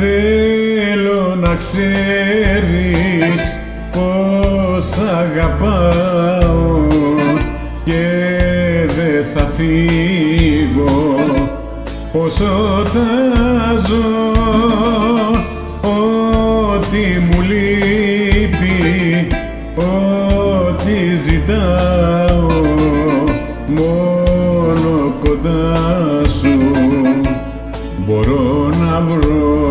Θέλω να ξέρεις πως αγαπάω και δεν θα φύγω. Όσο θα ζω ό,τι μου λείπει ό,τι ζητάω μόνο κοντά σου μπορώ να βρω.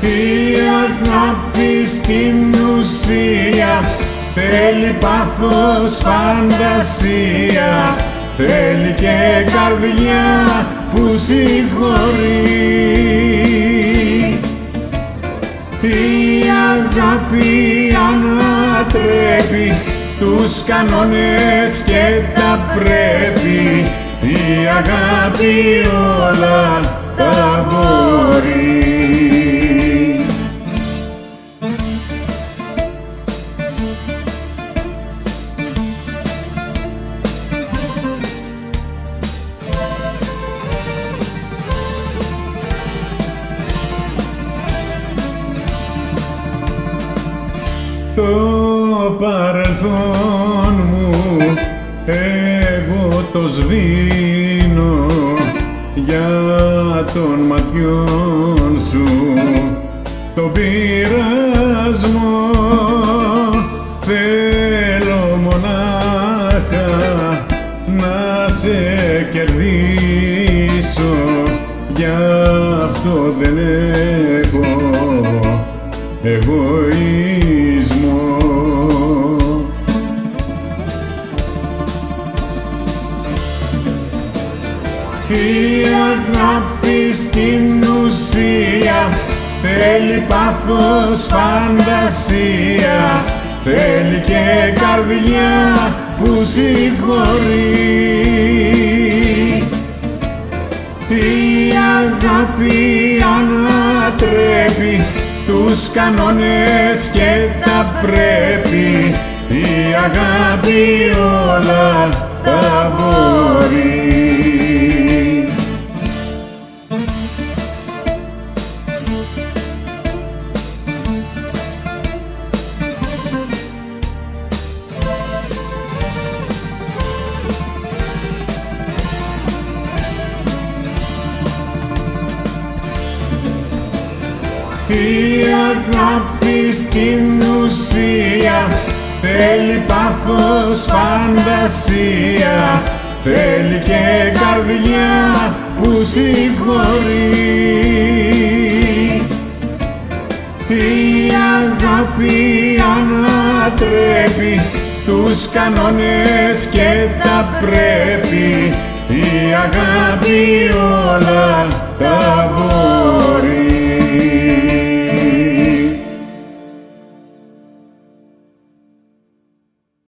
Η αγάπη στην ουσία θέλει πάθος φαντασία. Θέλει και καρδιά που συγχωρεί. Η αγάπη ανατρέπει τους κανόνες και τα πρέπει. Η αγάπη όλα τα μπορεί. Το παρελθόν μου εγώ το σβήνω για των ματιών σου. Το πειρασμό θέλω μονάχα να σε κερδίσω. Γι' αυτό δεν στην ουσία. Θέλει πάθος φαντασία. Θέλει και καρδιά που συγχωρεί. Η αγάπη ανατρέπει τους κανόνες και τα πρέπει. Η αγάπη Η αγάπη στην ουσία θέλει πάθος φαντασία. Θέλει και καρδιά που συγχωρεί. Η αγάπη ανατρέπει τους κανόνες και τα πρέπει. Η αγάπη όλα τα μπορεί